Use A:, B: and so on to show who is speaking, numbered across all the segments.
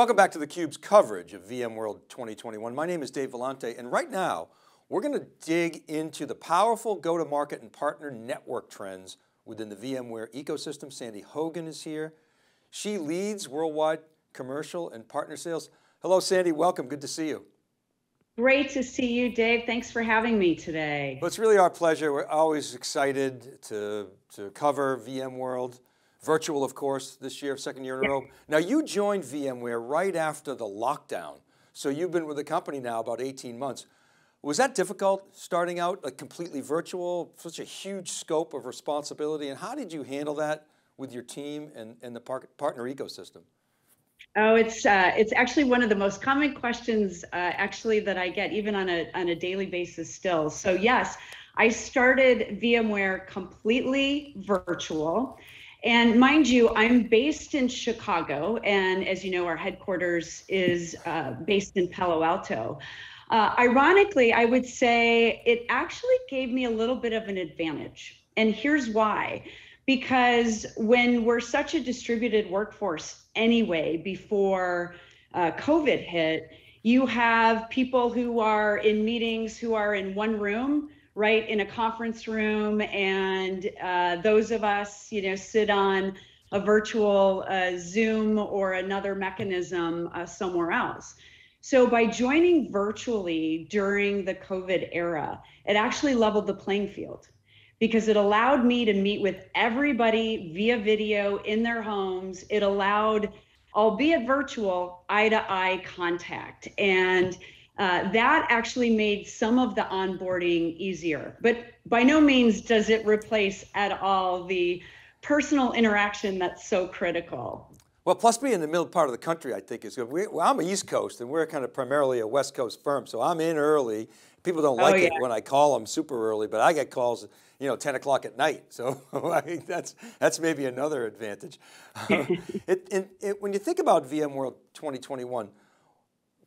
A: Welcome back to theCUBE's coverage of VMworld 2021. My name is Dave Vellante, and right now, we're going to dig into the powerful go-to-market and partner network trends within the VMware ecosystem. Sandy Hogan is here. She leads worldwide commercial and partner sales. Hello, Sandy, welcome, good to see you.
B: Great to see you, Dave. Thanks for having me today.
A: Well, it's really our pleasure. We're always excited to, to cover VMworld. Virtual, of course, this year, second year in a row. Now you joined VMware right after the lockdown. So you've been with the company now about 18 months. Was that difficult starting out, like completely virtual, such a huge scope of responsibility? And how did you handle that with your team and, and the par partner ecosystem?
B: Oh, it's uh, it's actually one of the most common questions uh, actually that I get even on a on a daily basis still. So yes, I started VMware completely virtual. And mind you, I'm based in Chicago, and as you know, our headquarters is uh, based in Palo Alto. Uh, ironically, I would say it actually gave me a little bit of an advantage. And here's why. Because when we're such a distributed workforce anyway, before uh, COVID hit, you have people who are in meetings who are in one room right in a conference room and uh, those of us you know sit on a virtual uh, zoom or another mechanism uh, somewhere else. So by joining virtually during the covid era it actually leveled the playing field because it allowed me to meet with everybody via video in their homes. It allowed albeit virtual eye to eye contact. And uh, that actually made some of the onboarding easier. But by no means does it replace at all the personal interaction that's so critical.
A: Well, plus being in the middle part of the country, I think is good. We, well, I'm a East Coast and we're kind of primarily a West Coast firm. So I'm in early. People don't oh, like oh, yeah. it when I call them super early, but I get calls, you know, 10 o'clock at night. So I think that's, that's maybe another advantage. it, it, it, when you think about VMworld 2021,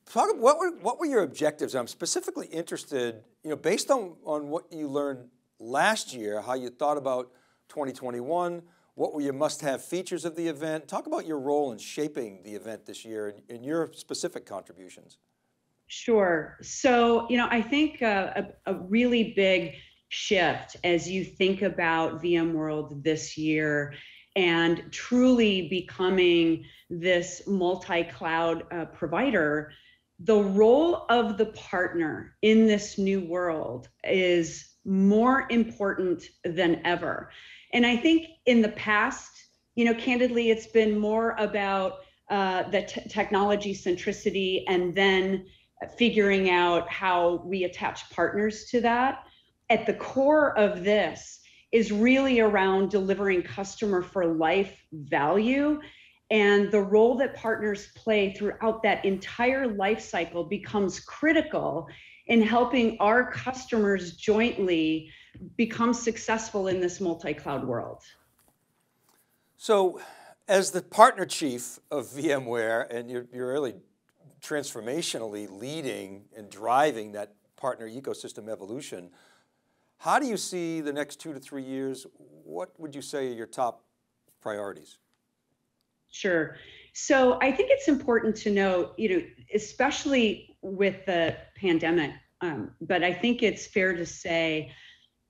A: talk, what were, what were your objectives? I'm specifically interested, you know, based on, on what you learned last year, how you thought about 2021, what were your must-have features of the event? Talk about your role in shaping the event this year and, and your specific contributions.
B: Sure. So, you know, I think uh, a, a really big shift as you think about VMworld this year and truly becoming this multi-cloud uh, provider the role of the partner in this new world is more important than ever. And I think in the past, you know, candidly, it's been more about uh, the technology centricity and then figuring out how we attach partners to that. At the core of this is really around delivering customer for life value and the role that partners play throughout that entire life cycle becomes critical in helping our customers jointly become successful in this multi-cloud world.
A: So as the partner chief of VMware, and you're, you're really transformationally leading and driving that partner ecosystem evolution, how do you see the next two to three years? What would you say are your top priorities?
B: Sure. So I think it's important to note, you know, especially with the pandemic, um, but I think it's fair to say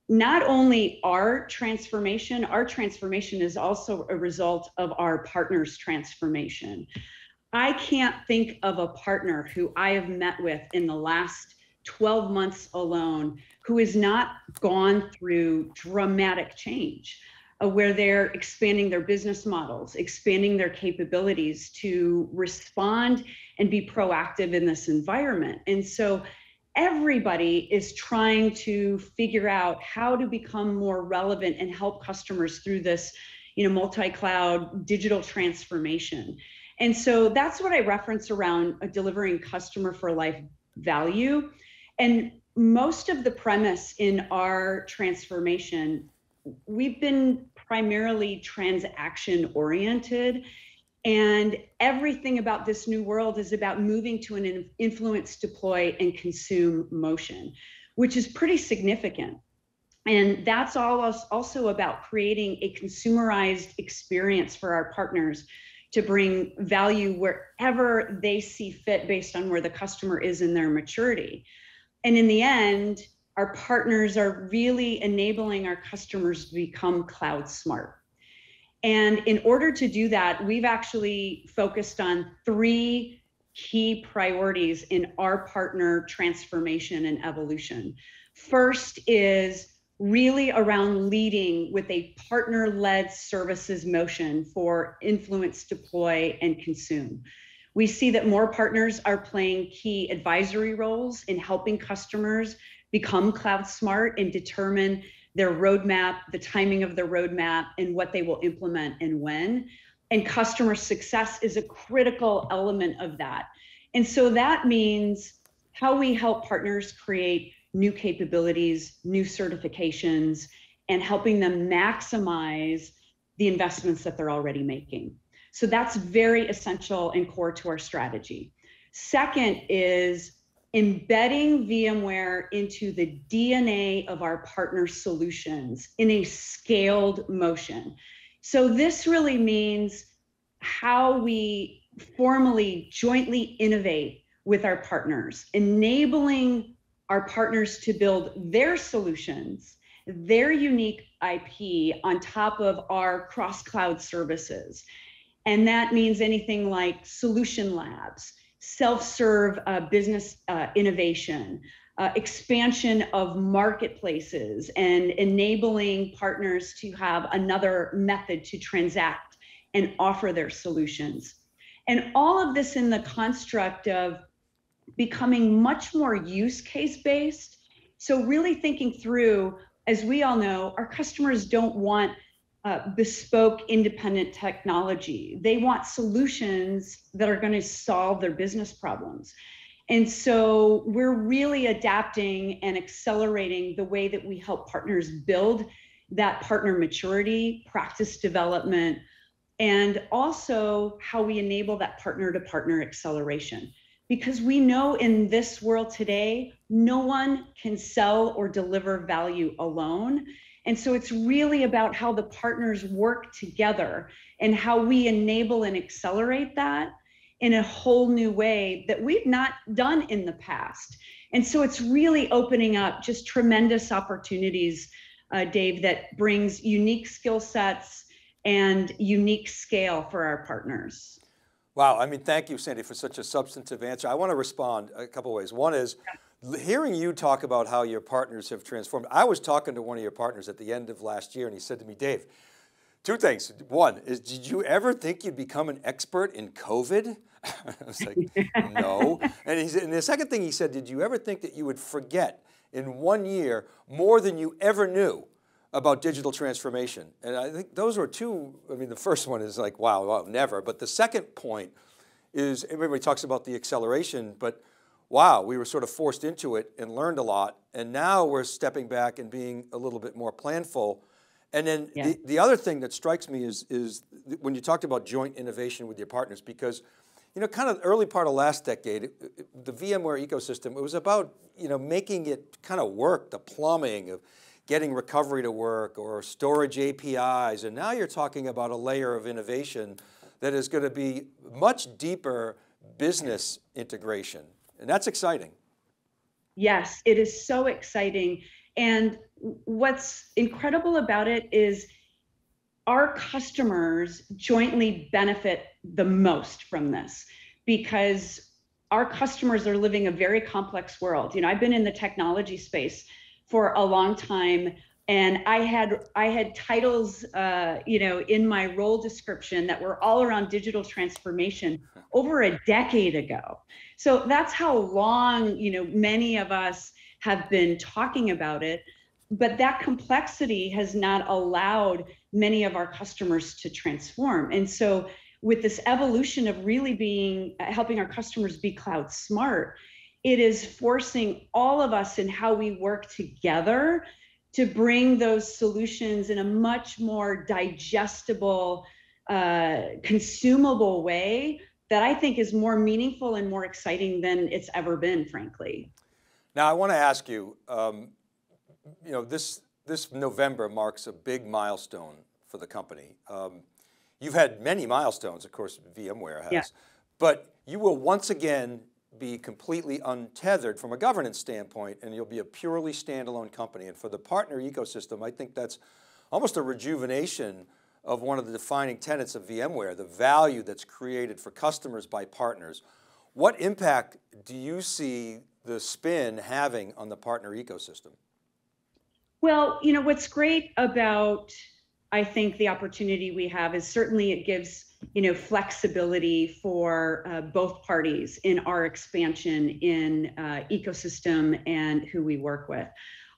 B: not only our transformation, our transformation is also a result of our partners' transformation. I can't think of a partner who I have met with in the last 12 months alone who has not gone through dramatic change where they're expanding their business models, expanding their capabilities to respond and be proactive in this environment. And so everybody is trying to figure out how to become more relevant and help customers through this you know multi-cloud digital transformation and so that's what i reference around delivering customer for life value and most of the premise in our transformation we've been primarily transaction oriented. And everything about this new world is about moving to an influence, deploy, and consume motion, which is pretty significant. And that's all also about creating a consumerized experience for our partners to bring value wherever they see fit based on where the customer is in their maturity. And in the end, our partners are really enabling our customers to become cloud smart. And in order to do that, we've actually focused on three key priorities in our partner transformation and evolution. First is really around leading with a partner led services motion for influence, deploy, and consume. We see that more partners are playing key advisory roles in helping customers become cloud smart and determine their roadmap, the timing of their roadmap, and what they will implement and when. And customer success is a critical element of that. And so that means how we help partners create new capabilities, new certifications, and helping them maximize the investments that they're already making. So that's very essential and core to our strategy. Second is embedding VMware into the DNA of our partner solutions in a scaled motion. So this really means how we formally jointly innovate with our partners, enabling our partners to build their solutions, their unique IP on top of our cross cloud services. And that means anything like solution labs, self-serve uh, business uh, innovation, uh, expansion of marketplaces, and enabling partners to have another method to transact and offer their solutions. And all of this in the construct of becoming much more use case based. So, really thinking through, as we all know, our customers don't want uh, bespoke independent technology. They want solutions that are going to solve their business problems. And so we're really adapting and accelerating the way that we help partners build that partner maturity, practice development, and also how we enable that partner to partner acceleration. Because we know in this world today, no one can sell or deliver value alone. And so it's really about how the partners work together and how we enable and accelerate that in a whole new way that we've not done in the past. And so it's really opening up just tremendous opportunities, uh, Dave, that brings unique skill sets and unique scale for our partners.
A: Wow, I mean, thank you, Sandy, for such a substantive answer. I want to respond a couple ways. One is, yeah hearing you talk about how your partners have transformed, I was talking to one of your partners at the end of last year and he said to me, Dave, two things. One is, did you ever think you'd become an expert in COVID? I was like, no. And, he said, and the second thing he said, did you ever think that you would forget in one year more than you ever knew about digital transformation? And I think those were two, I mean, the first one is like, wow, wow never. But the second point is, everybody talks about the acceleration, but wow, we were sort of forced into it and learned a lot. And now we're stepping back and being a little bit more planful. And then yeah. the, the other thing that strikes me is, is when you talked about joint innovation with your partners, because you know, kind of early part of last decade, the VMware ecosystem, it was about, you know, making it kind of work, the plumbing of getting recovery to work or storage APIs. And now you're talking about a layer of innovation that is going to be much deeper business integration. And that's exciting.
B: Yes, it is so exciting. And what's incredible about it is our customers jointly benefit the most from this because our customers are living a very complex world. You know, I've been in the technology space for a long time and i had i had titles uh, you know in my role description that were all around digital transformation over a decade ago. So that's how long you know many of us have been talking about it. But that complexity has not allowed many of our customers to transform. And so with this evolution of really being helping our customers be cloud smart it is forcing all of us in how we work together to bring those solutions in a much more digestible, uh, consumable way that I think is more meaningful and more exciting than it's ever been, frankly.
A: Now, I want to ask you, um, you know, this, this November marks a big milestone for the company. Um, you've had many milestones, of course, VMware has,
B: yeah.
A: but you will once again be completely untethered from a governance standpoint and you'll be a purely standalone company. And for the partner ecosystem, I think that's almost a rejuvenation of one of the defining tenets of VMware, the value that's created for customers by partners. What impact do you see the spin having on the partner ecosystem?
B: Well, you know, what's great about, I think, the opportunity we have is certainly it gives, you know, flexibility for uh, both parties in our expansion in uh, ecosystem and who we work with.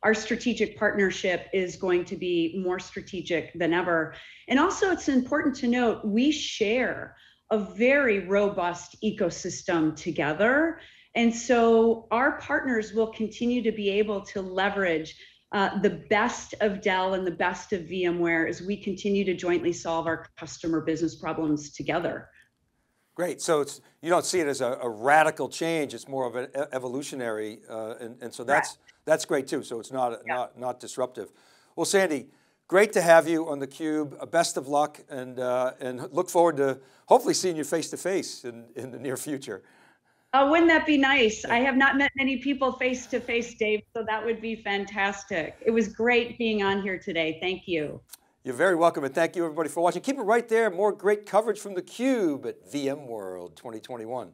B: Our strategic partnership is going to be more strategic than ever. And also, it's important to note we share a very robust ecosystem together. And so our partners will continue to be able to leverage uh, the best of Dell and the best of VMware as we continue to jointly solve our customer business problems together.
A: Great, so it's, you don't see it as a, a radical change, it's more of an evolutionary, uh, and, and, so that's, that's great too, so it's not, yeah. not, not disruptive. Well, Sandy, great to have you on theCUBE, uh, best of luck, and, uh, and look forward to hopefully seeing you face to face in, in the near future.
B: Oh, wouldn't that be nice? I have not met many people face to face, Dave, so that would be fantastic. It was great being on here today. Thank you.
A: You're very welcome, and thank you everybody for watching. Keep it right there. More great coverage from theCUBE at VMworld 2021.